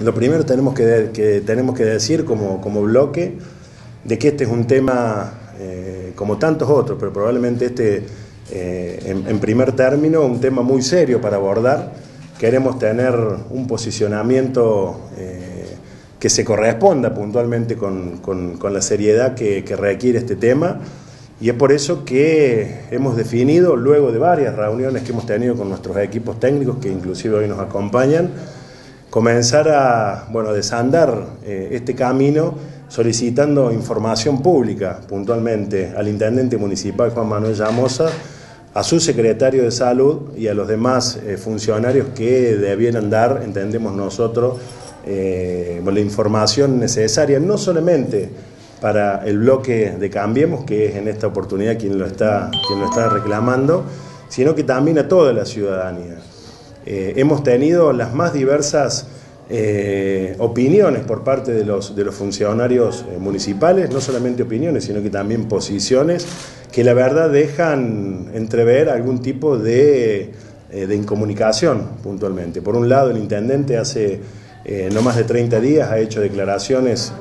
Lo primero tenemos que, tenemos que decir como, como, bloque de que este es un tema, eh, como tantos otros, pero probablemente este, eh, en, primer término, un tema muy serio para abordar. Queremos tener un posicionamiento eh, que se corresponda puntualmente con, la seriedad que requiere este tema. Y es por eso que hemos definido, luego de varias reuniones que hemos tenido con nuestros equipos técnicos, que inclusive hoy nos acompañan, comenzar a bueno, desandar eh, este camino solicitando información pública puntualmente al intendente municipal Juan Manuel Llamosa, a su secretario de salud y a los demás eh, funcionarios que debieran dar, entendemos nosotros, eh, la información necesaria, no solamente para el bloque de Cambiemos, que es en esta oportunidad quien lo está, quien lo está reclamando, sino que también a toda la ciudadanía. Eh, hemos tenido las más diversas eh, opiniones por parte de los, funcionarios eh, municipales, no solamente opiniones, sino que también posiciones que la verdad dejan entrever algún tipo de, de incomunicación puntualmente. Por un lado, el intendente hace no más de 30 días ha hecho declaraciones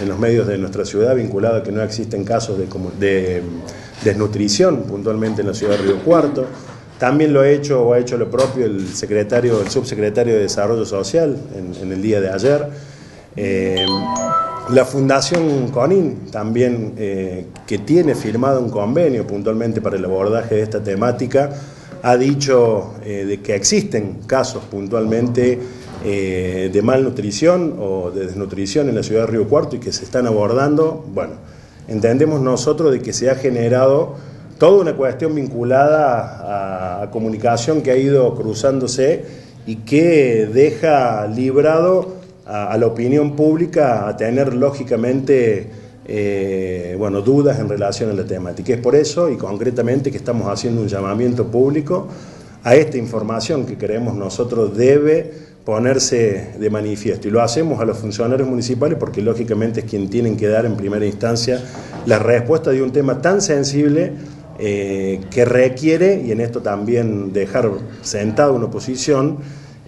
en, los medios de nuestra ciudad vinculadas a que no existen casos de, de desnutrición puntualmente en la ciudad de Río Cuarto. También lo ha hecho o ha hecho lo propio el secretario, el subsecretario de Desarrollo Social en, el día de ayer. Eh, la Fundación CONIN también, eh, que tiene firmado un convenio puntualmente para el abordaje de esta temática, ha dicho eh, de que existen casos puntualmente de malnutrición o de desnutrición en la ciudad de Río Cuarto y que se están abordando. Bueno, entendemos nosotros de que se ha generado toda una cuestión vinculada a, comunicación que ha ido cruzándose y que deja librado a, la opinión pública a tener lógicamente eh, bueno, dudas en relación a la temática. Es por eso y concretamente que estamos haciendo un llamamiento público a esta información que creemos nosotros debe ponerse de manifiesto. Y lo hacemos a los funcionarios municipales porque lógicamente es quien tienen que dar en primera instancia la respuesta de un tema tan sensible eh, que requiere, y en esto también dejar sentado una posición,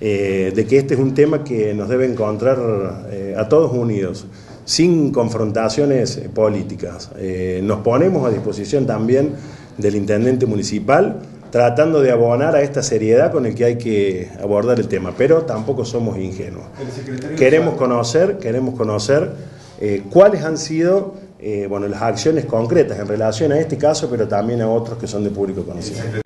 eh, de que este es un tema que nos debe encontrar eh, a todos unidos, sin confrontaciones políticas. nos ponemos a disposición también del intendente municipal, tratando de abonar a esta seriedad con el que hay que abordar el tema, pero tampoco somos ingenuos. Queremos conocer, queremos conocer cuáles han sido eh, bueno, las acciones concretas en relación a este caso, pero también a otros que son de público conocimiento.